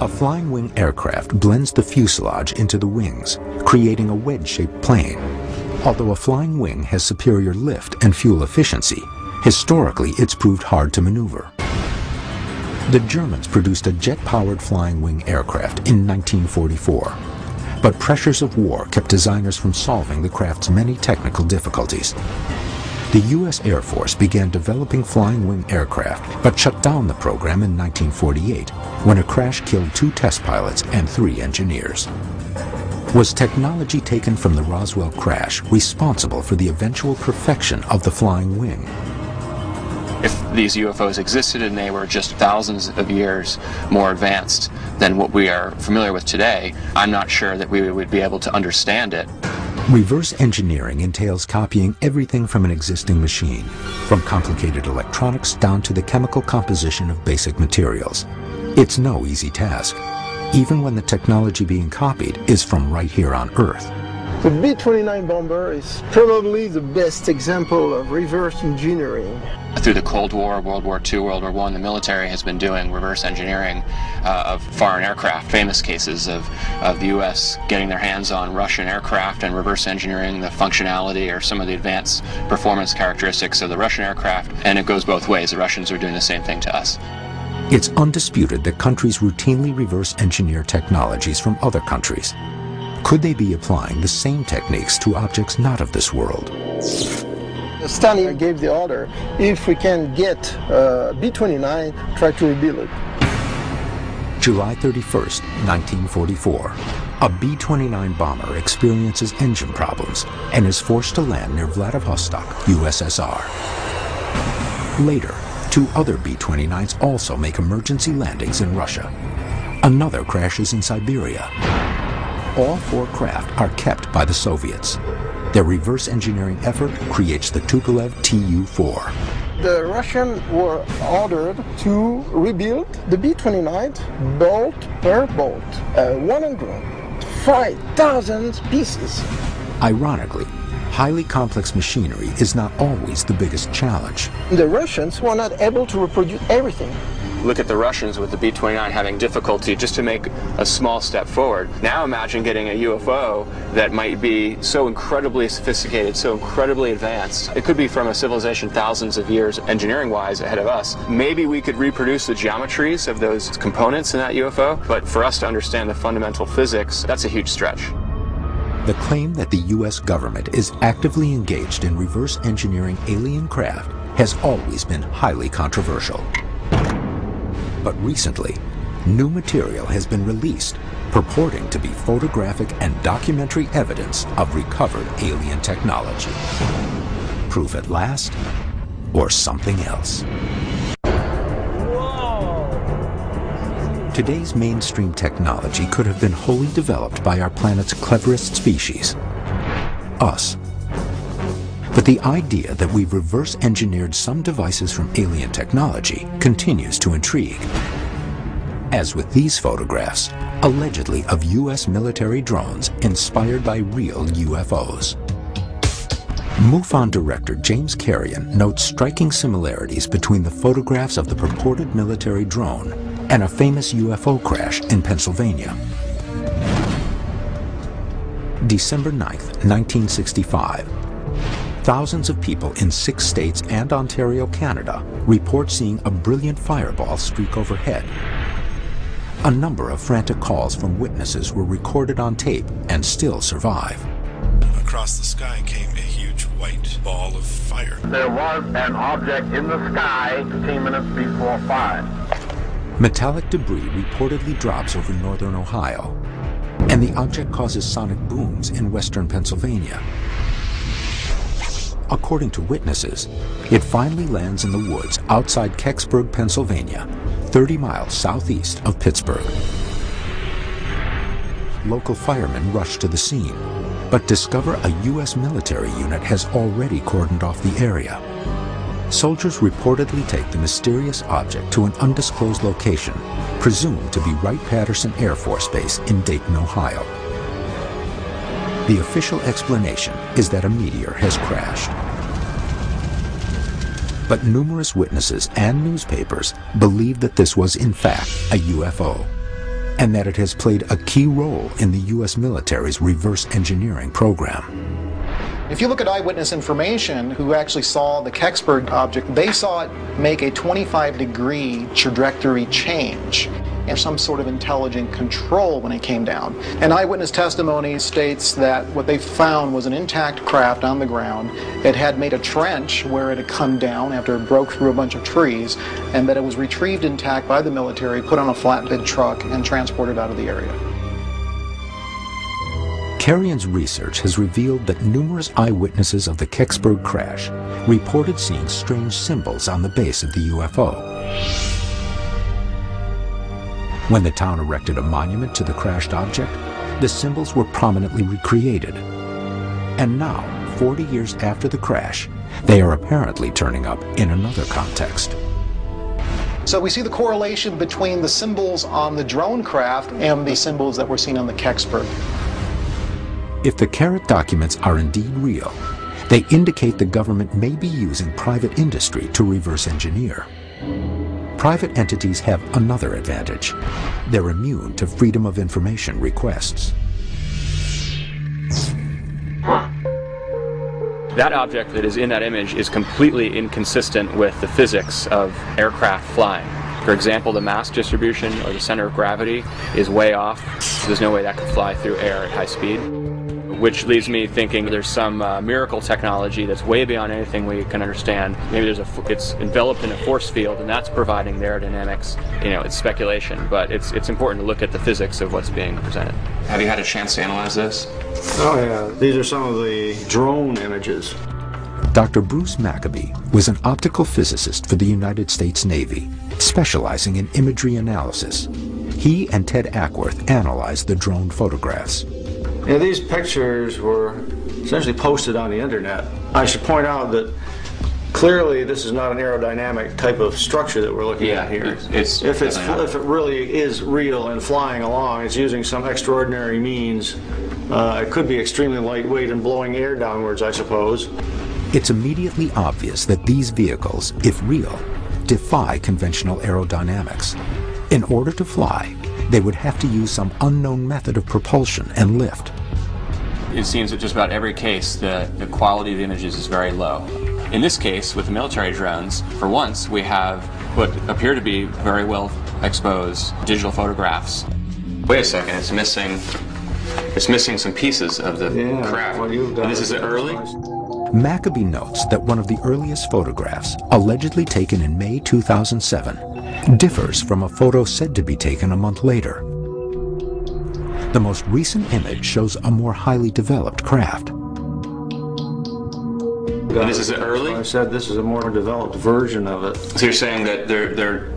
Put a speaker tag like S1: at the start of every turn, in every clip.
S1: A flying wing aircraft blends the fuselage into the wings, creating a wedge-shaped plane. Although a flying wing has superior lift and fuel efficiency, historically it's proved hard to maneuver. The Germans produced a jet-powered flying wing aircraft in 1944. But pressures of war kept designers from solving the craft's many technical difficulties. The U.S. Air Force began developing flying wing aircraft, but shut down the program in 1948 when a crash killed two test pilots and three engineers. Was technology taken from the Roswell crash responsible for the eventual perfection of the flying wing?
S2: if these UFOs existed and they were just thousands of years more advanced than what we are familiar with today, I'm not sure that we would be able to understand it.
S1: Reverse engineering entails copying everything from an existing machine, from complicated electronics down to the chemical composition of basic materials. It's no easy task, even when the technology being copied is from right here on Earth.
S3: The B-29 bomber is probably the best example of reverse engineering.
S2: Through the Cold War, World War II, World War I, the military has been doing reverse engineering uh, of foreign aircraft. Famous cases of, of the U.S. getting their hands on Russian aircraft and reverse engineering the functionality or some of the advanced performance characteristics of the Russian aircraft. And it goes both ways. The Russians are doing the same thing to us.
S1: It's undisputed that countries routinely reverse engineer technologies from other countries. Could they be applying the same techniques to objects not of this world?
S3: Stalin gave the order, if we can get uh, B-29, try to rebuild it.
S1: July 31st, 1944. A B-29 bomber experiences engine problems and is forced to land near Vladivostok, USSR. Later, two other B-29s also make emergency landings in Russia. Another crashes in Siberia. All four craft are kept by the Soviets. Their reverse engineering effort creates the Tupolev Tu-4.
S3: The Russians were ordered to rebuild the B-29 bolt per bolt, uh, 105,000 pieces.
S1: Ironically, highly complex machinery is not always the biggest challenge.
S3: The Russians were not able to reproduce everything.
S2: Look at the Russians with the B-29 having difficulty just to make a small step forward. Now imagine getting a UFO that might be so incredibly sophisticated, so incredibly advanced. It could be from a civilization thousands of years engineering-wise ahead of us. Maybe we could reproduce the geometries of those components in that UFO, but for us to understand the fundamental physics, that's a huge stretch.
S1: The claim that the U.S. government is actively engaged in reverse engineering alien craft has always been highly controversial. But recently, new material has been released purporting to be photographic and documentary evidence of recovered alien technology. Proof at last, or something else? Today's mainstream technology could have been wholly developed by our planet's cleverest species, us. But the idea that we've reverse engineered some devices from alien technology continues to intrigue. As with these photographs, allegedly of U.S. military drones inspired by real UFOs. MUFON director James Carrion notes striking similarities between the photographs of the purported military drone and a famous UFO crash in Pennsylvania. December 9, 1965. Thousands of people in six states and Ontario, Canada report seeing a brilliant fireball streak overhead. A number of frantic calls from witnesses were recorded on tape and still survive.
S4: Across the sky came a huge white ball of fire.
S5: There was an object in the sky 15 minutes before 5.
S1: Metallic debris reportedly drops over northern Ohio, and the object causes sonic booms in western Pennsylvania. According to witnesses, it finally lands in the woods outside Kecksburg, Pennsylvania, 30 miles southeast of Pittsburgh. Local firemen rush to the scene, but discover a U.S. military unit has already cordoned off the area. Soldiers reportedly take the mysterious object to an undisclosed location, presumed to be Wright-Patterson Air Force Base in Dayton, Ohio. The official explanation is that a meteor has crashed. But numerous witnesses and newspapers believe that this was in fact a UFO. and that it has played a key role in the U.S. military's reverse engineering program.
S6: If you look at eyewitness information who actually saw the Kecksburg object, they saw it make a 25 degree trajectory change and some sort of intelligent control when it came down. And eyewitness testimony states that what they found was an intact craft on the ground. It had made a trench where it had come down after it broke through a bunch of trees, and that it was retrieved intact by the military, put on a flatbed truck, and transported out of the area.
S1: Carrion's research has revealed that numerous eyewitnesses of the Kecksburg crash reported seeing strange symbols on the base of the UFO. When the town erected a monument to the crashed object, the symbols were prominently recreated. And now, 40 years after the crash, they are apparently turning up in another context.
S6: So we see the correlation between the symbols on the drone craft and the symbols that were seen on the Kecksburg.
S1: If the CARET documents are indeed real, they indicate the government may be using private industry to reverse engineer. Private entities have another advantage. They're immune to Freedom of Information requests.
S2: That object that is in that image is completely inconsistent with the physics of aircraft flying. For example, the mass distribution or the center of gravity is way off. So there's no way that could fly through air at high speed which leaves me thinking there's some uh, miracle technology that's way beyond anything we can understand. Maybe there's a it's enveloped in a force field and that's providing the aerodynamics. You know, it's speculation, but it's it's important to look at the physics of what's being presented. Have you had a chance to analyze this?
S7: Oh yeah, these are some of the drone images.
S1: Dr. Bruce Maccabee was an optical physicist for the United States Navy, specializing in imagery analysis. He and Ted Acworth analyzed the drone photographs.
S7: Yeah, these pictures were essentially posted on the internet. I should point out that clearly this is not an aerodynamic type of structure that we're looking
S2: yeah,
S7: at here.
S2: It's, it's
S7: if it's if it really is real and flying along, it's using some extraordinary means. Uh, it could be extremely lightweight and blowing air downwards, I suppose.
S1: It's immediately obvious that these vehicles, if real, defy conventional aerodynamics. In order to fly, they would have to use some unknown method of propulsion and lift.
S2: It seems that just about every case, the, the quality of the images is very low. In this case, with the military drones, for once, we have what appear to be very well exposed digital photographs. Wait a second, it's missing it's missing some pieces of the
S7: yeah,
S2: craft.
S7: Well, you've done
S2: and this is early?
S1: Maccabee notes that one of the earliest photographs, allegedly taken in May 2007, differs from a photo said to be taken a month later. The most recent image shows a more highly developed craft.
S2: And this is early?
S7: I said this is a more developed version of it.
S2: So you're saying that there, there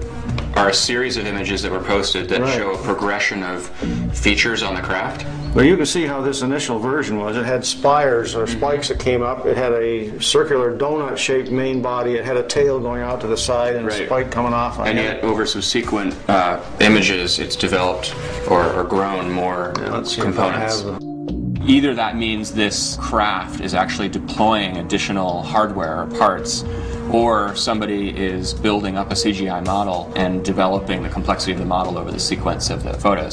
S2: are a series of images that were posted that
S7: Right.
S2: show a progression of features on the craft?
S7: Well, you can see how this initial version was. It had spires or spikes that came up. It had a circular donut-shaped main body. It had a tail going out to the side and a spike coming off. on
S2: And
S7: it.
S2: yet, over subsequent uh, images, it's developed or, or grown more
S7: Yeah, let's see if I
S2: components. Either that means this craft is actually deploying additional hardware or parts, or somebody is building up a CGI model and developing the complexity of the model over the sequence of the photos.